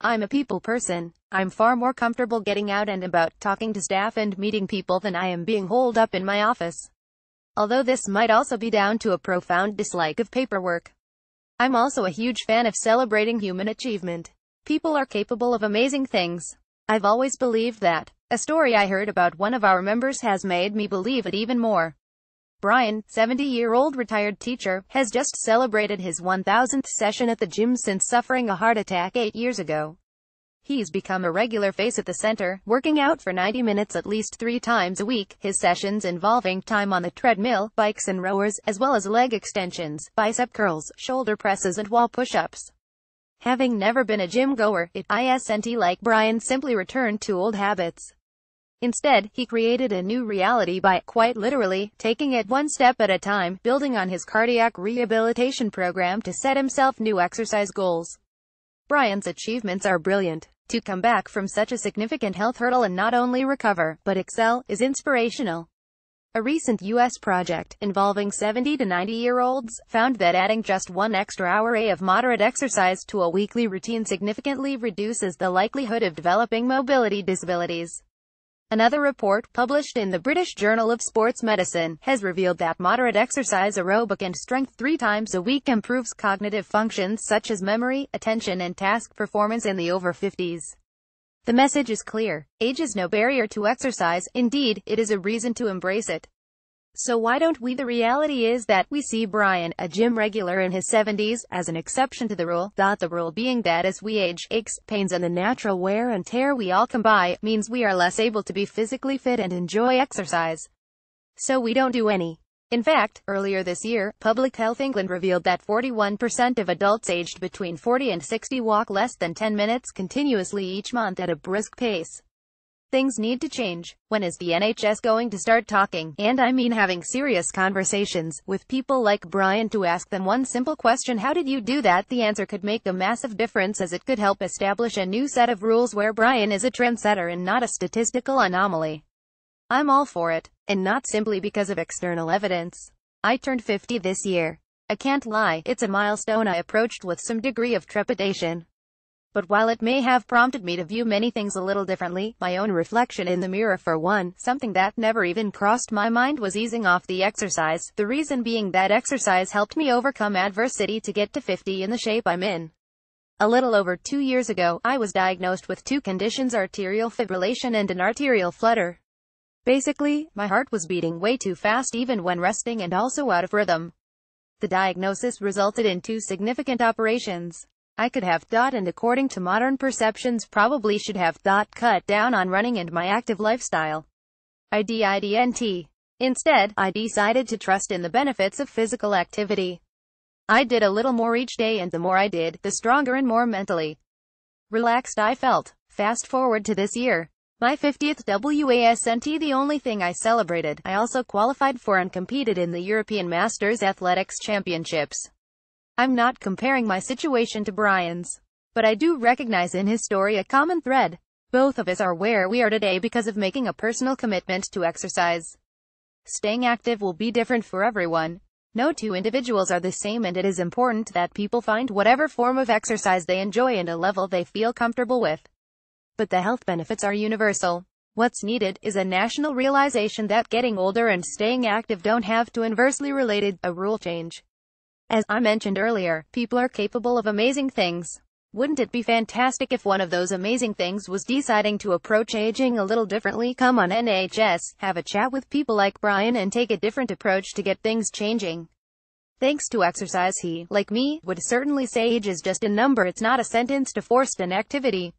I'm a people person. I'm far more comfortable getting out and about, talking to staff and meeting people than I am being holed up in my office. Although this might also be down to a profound dislike of paperwork. I'm also a huge fan of celebrating human achievement. People are capable of amazing things. I've always believed that. A story I heard about one of our members has made me believe it even more. Brian, 70-year-old retired teacher, has just celebrated his 1000th session at the gym since suffering a heart attack eight years ago. He's become a regular face at the center, working out for 90 minutes at least three times a week, his sessions involving time on the treadmill, bikes and rowers, as well as leg extensions, bicep curls, shoulder presses and wall push-ups. Having never been a gym goer, it isn't like Brian simply returned to old habits. Instead, he created a new reality by, quite literally, taking it one step at a time, building on his cardiac rehabilitation program to set himself new exercise goals. Brian's achievements are brilliant. To come back from such a significant health hurdle and not only recover, but excel, is inspirational. A recent U.S. project, involving 70 to 90-year-olds, found that adding just one extra hour a of moderate exercise to a weekly routine significantly reduces the likelihood of developing mobility disabilities. Another report, published in the British Journal of Sports Medicine, has revealed that moderate exercise aerobic and strength three times a week improves cognitive functions such as memory, attention and task performance in the over 50s. The message is clear. Age is no barrier to exercise, indeed, it is a reason to embrace it. So why don't we? The reality is that we see Brian, a gym regular in his 70s, as an exception to the rule, That the rule being that as we age, aches, pains and the natural wear and tear we all come by, means we are less able to be physically fit and enjoy exercise. So we don't do any. In fact, earlier this year, Public Health England revealed that 41% of adults aged between 40 and 60 walk less than 10 minutes continuously each month at a brisk pace. Things need to change. When is the NHS going to start talking, and I mean having serious conversations, with people like Brian to ask them one simple question how did you do that? The answer could make a massive difference as it could help establish a new set of rules where Brian is a trendsetter and not a statistical anomaly. I'm all for it, and not simply because of external evidence. I turned 50 this year. I can't lie, it's a milestone I approached with some degree of trepidation. But while it may have prompted me to view many things a little differently, my own reflection in the mirror for one, something that never even crossed my mind was easing off the exercise, the reason being that exercise helped me overcome adversity to get to 50 in the shape I'm in. A little over two years ago, I was diagnosed with two conditions atrial fibrillation and an atrial flutter. Basically, my heart was beating way too fast even when resting and also out of rhythm. The diagnosis resulted in two significant operations. I could have thought and according to modern perceptions probably should have thought cut down on running and my active lifestyle. I didn't. Instead, I decided to trust in the benefits of physical activity. I did a little more each day and the more I did, the stronger and more mentally relaxed I felt. Fast forward to this year. My 50th WASNT the only thing I celebrated. I also qualified for and competed in the European Masters Athletics Championships. I'm not comparing my situation to Brian's. But I do recognize in his story a common thread. Both of us are where we are today because of making a personal commitment to exercise. Staying active will be different for everyone. No two individuals are the same and it is important that people find whatever form of exercise they enjoy and a level they feel comfortable with. But the health benefits are universal. What's needed is a national realization that getting older and staying active don't have to inversely related a rule change. As I mentioned earlier, people are capable of amazing things. Wouldn't it be fantastic if one of those amazing things was deciding to approach aging a little differently? Come on NHS, have a chat with people like Brian and take a different approach to get things changing. Thanks to exercise he, like me, would certainly say age is just a number it's not a sentence to forced an activity.